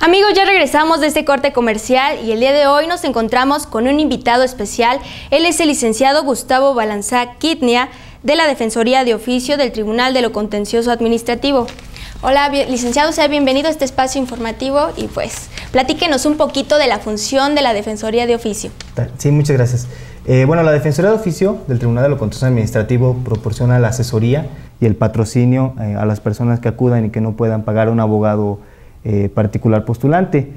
Amigos, ya regresamos de este corte comercial y el día de hoy nos encontramos con un invitado especial. Él es el licenciado Gustavo Balanzá Kitnia de la Defensoría de Oficio del Tribunal de lo Contencioso Administrativo. Hola, licenciado, sea bienvenido a este espacio informativo y pues platíquenos un poquito de la función de la Defensoría de Oficio. Sí, muchas gracias. Eh, bueno, la Defensoría de Oficio del Tribunal de lo Contencioso Administrativo proporciona la asesoría y el patrocinio eh, a las personas que acudan y que no puedan pagar a un abogado eh, particular postulante.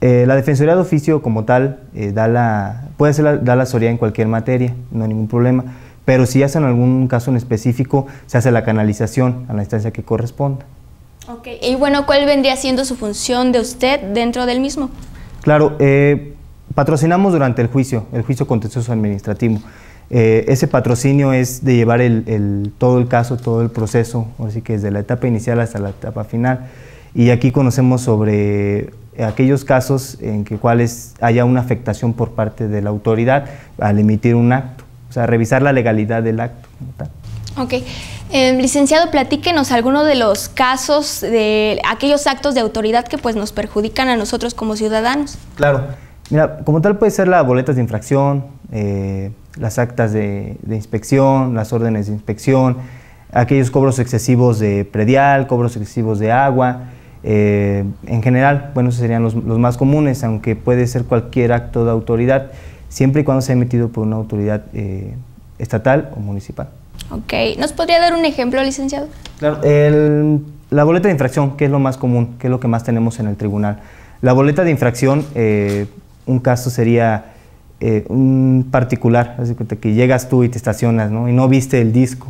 Eh, la Defensoría de Oficio como tal eh, da la, puede ser la, da la asesoría en cualquier materia, no hay ningún problema, pero si hacen algún caso en específico, se hace la canalización a la instancia que corresponda. Ok, y bueno, ¿cuál vendría siendo su función de usted dentro del mismo? Claro, patrocinamos durante el juicio, el juicio contencioso administrativo. ese patrocinio es de llevar el, todo el caso, todo el proceso, así que desde la etapa inicial hasta la etapa final y aquí conocemos sobre aquellos casos en que cuales haya una afectación por parte de la autoridad al emitir un acto, o sea, revisar la legalidad del acto. Ok. Eh, licenciado, platíquenos algunos de los casos de aquellos actos de autoridad que pues nos perjudican a nosotros como ciudadanos. Claro. Mira, como tal puede ser las boletas de infracción, eh, las actas de, de inspección, las órdenes de inspección, aquellos cobros excesivos de predial, cobros excesivos de agua, eh, en general, bueno, esos serían los, más comunes, aunque puede ser cualquier acto de autoridad, siempre y cuando sea emitido por una autoridad eh, estatal o municipal. Ok, ¿nos podría dar un ejemplo, licenciado? Claro, la boleta de infracción, que es lo más común, que es lo que más tenemos en el tribunal. La boleta de infracción, eh, un caso sería un particular, así que llegas tú y te estacionas, ¿no? Y no viste el disco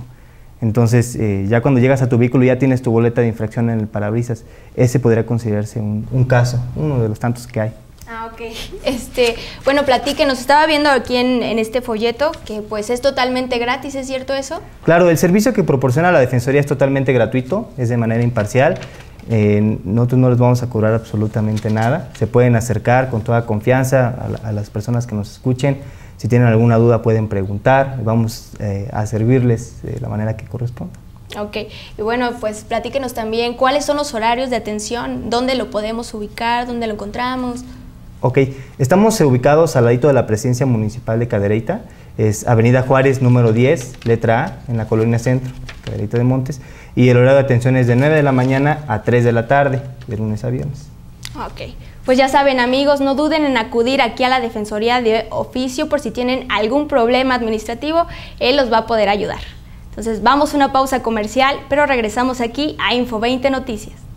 entonces, eh, ya cuando llegas a tu vehículo ya tienes tu boleta de infracción en el parabrisas. Ese podría considerarse un, caso, uno de los tantos que hay. Ah, ok. Este, bueno, platíquenos, estaba viendo aquí en, este folleto que pues es totalmente gratis, ¿es cierto eso? Claro, el servicio que proporciona la Defensoría es totalmente gratuito, es de manera imparcial. Eh, nosotros no les vamos a cobrar absolutamente nada. Se pueden acercar con toda confianza a las personas que nos escuchen si tienen alguna duda pueden preguntar, vamos eh, a servirles de la manera que corresponda. Ok, y bueno, pues platíquenos también cuáles son los horarios de atención, dónde lo podemos ubicar, dónde lo encontramos. Ok, estamos ubicados al ladito de la presidencia municipal de Cadereyta, es Avenida Juárez número 10, letra A, en la colonia Centro, Cadereyta de Montes, y el horario de atención es de 9 de la mañana a 3 de la tarde, de lunes a viernes. Ok, pues ya saben amigos, no duden en acudir aquí a la Defensoría de Oficio por si tienen algún problema administrativo, él los va a poder ayudar. Entonces vamos a una pausa comercial, pero regresamos aquí a Info 20 Noticias.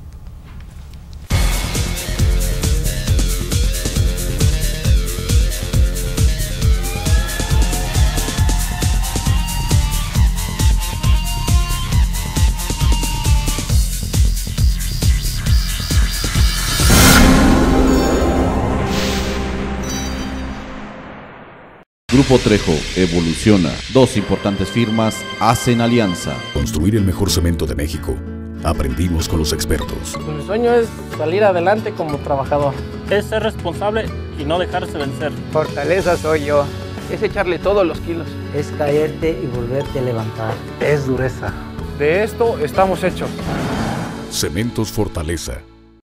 Grupo Trejo evoluciona. Dos importantes firmas hacen alianza. Construir el mejor cemento de México. Aprendimos con los expertos. Mi sueño es salir adelante como trabajador. Es ser responsable y no dejarse vencer. Fortaleza soy yo. Es echarle todos los kilos. Es caerte y volverte a levantar. Es dureza. De esto estamos hechos. Cementos Fortaleza